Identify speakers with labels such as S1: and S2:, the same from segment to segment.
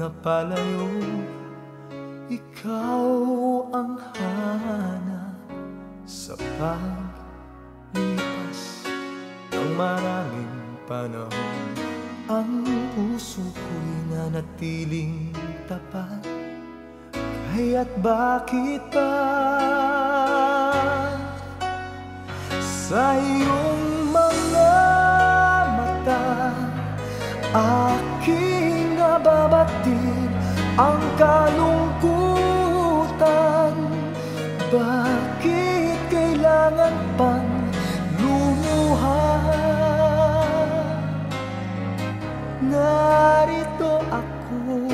S1: napalayo Ikaw ang hanap sa paglipas ng maraming panahon. Ang puso ko'y nanatiling tapat Kaya't bakit ba sa iyong nababatid ang kalungkutan Bakit kailangan pang lumuha? Narito ako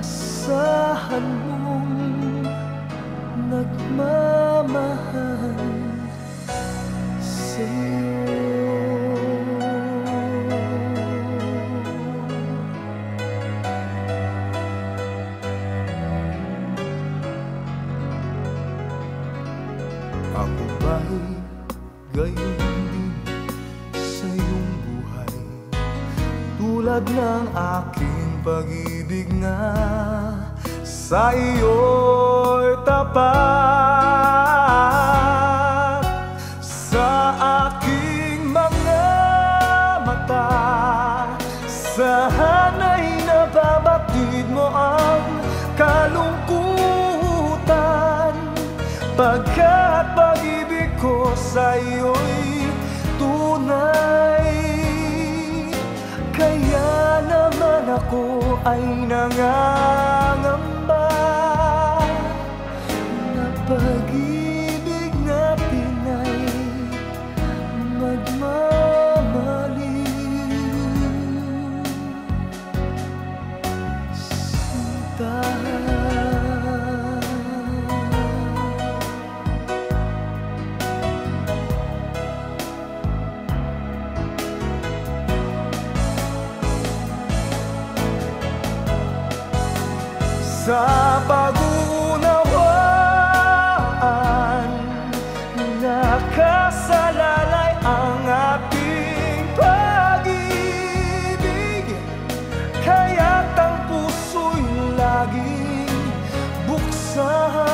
S1: Asahan mong Ako ba'y gayon din sa iyong buhay? Tulad ng aking pag-ibig na sa iyo'y tapat. Sa aking mga mata Sana'y nababatid mo ang kalungkutan. Pagkat pag-ibig ko sa iyo'y tunay. Kaya naman ako ay nangangamba sa pag-uunawaan Nakasalalay ang ating pag-ibig. Kaya't ang puso'y laging buksan